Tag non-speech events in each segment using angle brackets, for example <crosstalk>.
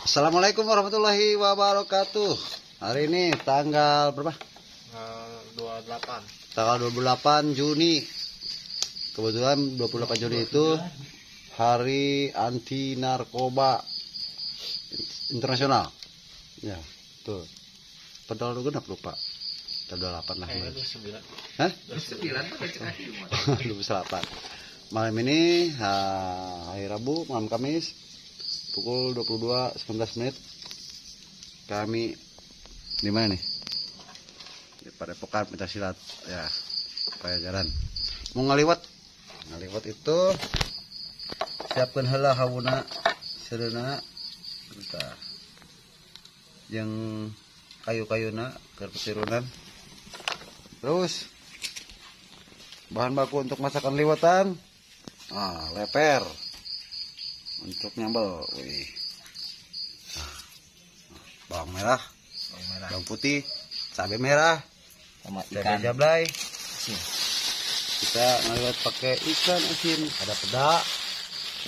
Assalamualaikum warahmatullahi wabarakatuh. Hari ini tanggal berapa? Tanggal 28 Tanggal 28 Juni. Kebetulan 28 Juni itu hari anti narkoba internasional. Ya, tuh. Padahal lu genap lupa. Tanggal 28 lah. Kayaknya 29 Hah? 29 28. <laughs> Malam ini ha, hari Rabu, malam Kamis pukul 22.19 menit. Kami di mana nih? Di Padepokan Pencaksilat ya. Pajajaran. Mau ngaliwat. Ngaliwat itu siapkan heula hauna sereuna bentar. Yang kayu-kayuna ke petirunan. Terus bahan baku untuk masakan liwatan ah leper untuk nyambel wih. Ah, bawang merah. Bawang merah. Bawang putih. Cabai merah. Sama cabai jablay. Kita ngeliat pakai ikan asin. Ada peda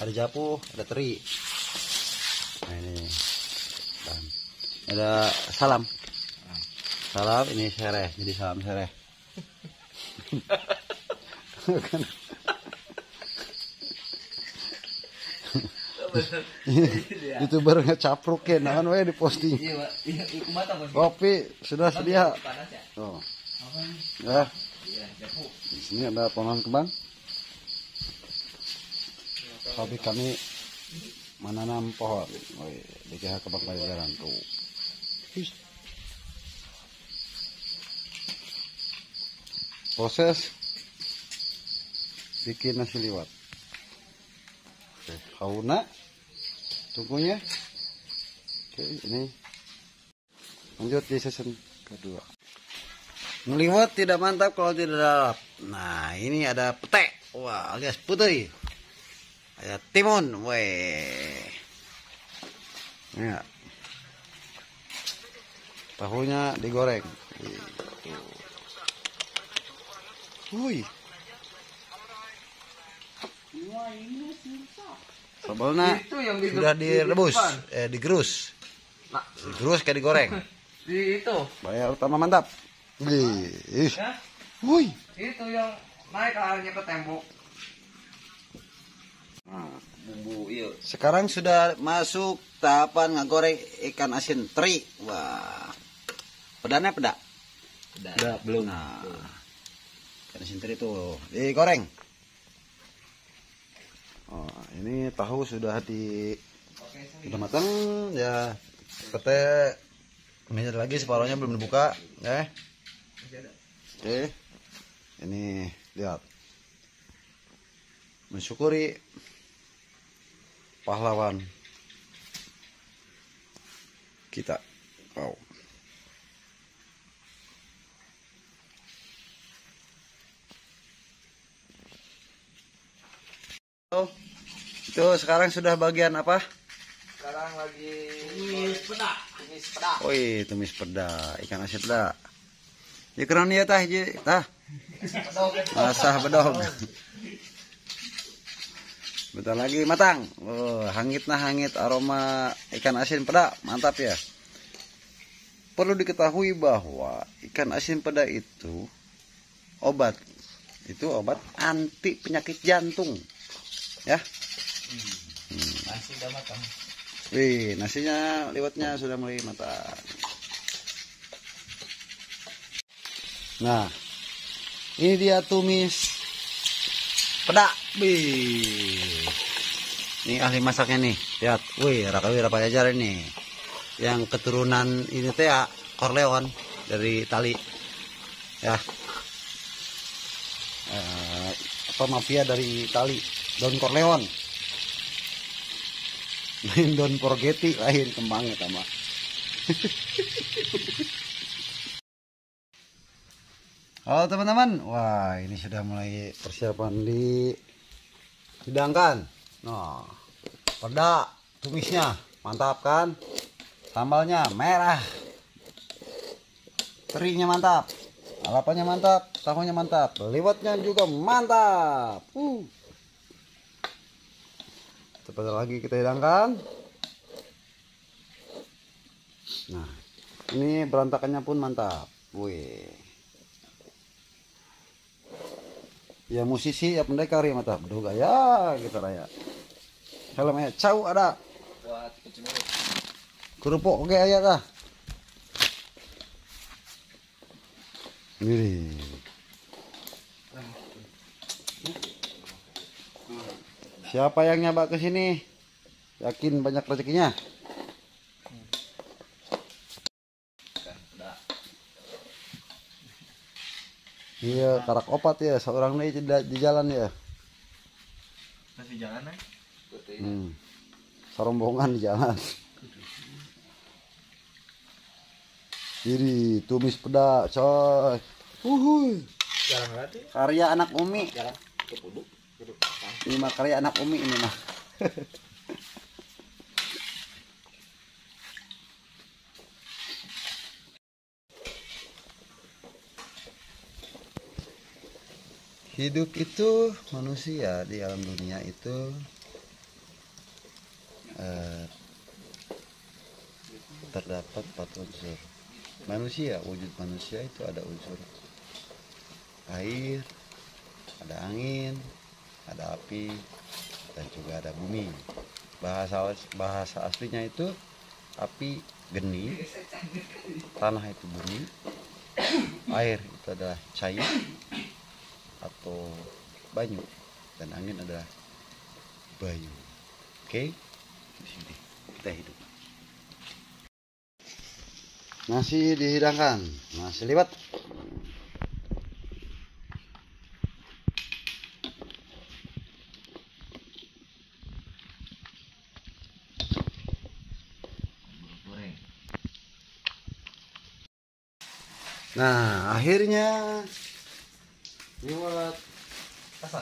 ada japu ada teri. Nah ini. Dan ada salam. Salam ini sereh. Jadi salam sereh <laughs> youtuber ngecapruk ya nah we di posting Iya, Pak. Iya, bos. kopi sudah sedia. Panas ya? oh. Ya. Iya, di sini ada pohon kembang. Hobi kami menanam pohon. Di KH kebang pajajaran tuh. Proses bikin nasi liwat oke hauna tunggunya oke ini lanjut di season kedua Ngeliwat tidak mantap kalau tidak dalam. Nah, ini ada pete. Wah, alias putih. Ada timun. Weh. Ya. Tahunya digoreng. Wih, tuh. Wih. Sambalnya Itu yang di- sudah di direbus, depan. eh digerus. Nah, Digerus kayak digoreng. <laughs> di itu. Bayar utama mantap. Wih. ih. Ya, Wih. itu yang naik airnya ke tembok. Nah. Bumbu iya. Sekarang sudah masuk tahapan ngegoreng ikan asin teri. Wah. Pedanya peda. Udah, belum. Nah. Ikan asin teri tuh digoreng. Oh, ini tahu sudah di udah matang ya. Pete ini ada lagi separuhnya belum dibuka ya. Oke. Ini lihat. Mensyukuri pahlawan kita. Wow. Oh, itu sekarang sudah bagian apa? Sekarang lagi tumis peda. Tumis peda. Woi, tumis peda, ikan asin peda. Ya keren ya tah, je, tah. Masah bedog. Bentar lagi matang. Oh, hangit nah hangit aroma ikan asin peda, mantap ya. Perlu diketahui bahwa ikan asin peda itu obat. Itu obat anti penyakit jantung. Ya. Nasi udah matang. Wih, nasinya liwatnya sudah mulai matang. Nah, ini dia tumis peda. Wih. Ini ahli masaknya nih. Lihat, wih, rakawi rapa jajar ini. Yang keturunan ini teh ya Corleone dari Itali. Ya. Eh, apa mafia dari Itali, Don Corleone. Lain Don Porgetti lain kembangnya sama. <laughs> Halo teman-teman, wah ini sudah mulai persiapan di hidangkan. Nah, peda tumisnya mantap kan? Sambalnya merah, terinya mantap, alapannya mantap, tahunya mantap, liwatnya juga mantap. Uh. Sebentar lagi kita hidangkan. Nah, ini berantakannya pun mantap. Wih. Ya musisi ya pendekar ya mantap. Duh gaya kita raya. Helmnya cau ada. Kerupuk oke aja dah. Ini. Siapa yang nyabak ke sini? Yakin banyak rezekinya? Iya, karak opat ya, seorang nih tidak di jalan ya. Masih jalan eh? Hmm. Serombongan di jalan. Jadi tumis peda, coy. Uhuy. Jalan. Karya anak Umi. Jalan ke. Ini mah karya anak Umi ini mah. <laughs> Hidup itu manusia di alam dunia itu eh, terdapat empat unsur. Manusia, wujud manusia itu ada unsur air, ada angin, ada api, dan juga ada bumi. Bahasa bahasa aslinya itu api geni, tanah itu bumi, <coughs> air itu adalah cair atau banyu, dan angin adalah bayu. Oke, di sini kita hidup. Nasi dihidangkan, nasi liwet. Nah, akhirnya liwat kasar.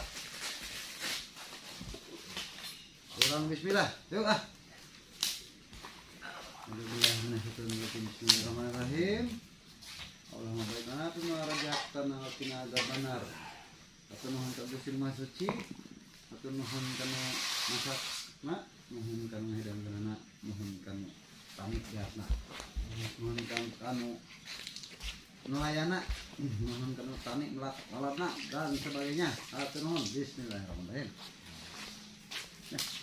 Kurang bismillah. Yuk ah. Bismillahirrahmanirrahim. Allahumma baik api marajaktan ala tinaga benar. Atau nuhun ka gusin masuci. Atau nuhun kana masak na. Nuhun kana hidang kana Nuhun kana tamik jasna. Nuhun kana anu nelayan mohon kena tani melat dan sebagainya atur Bismillahirrahmanirrahim. Nah.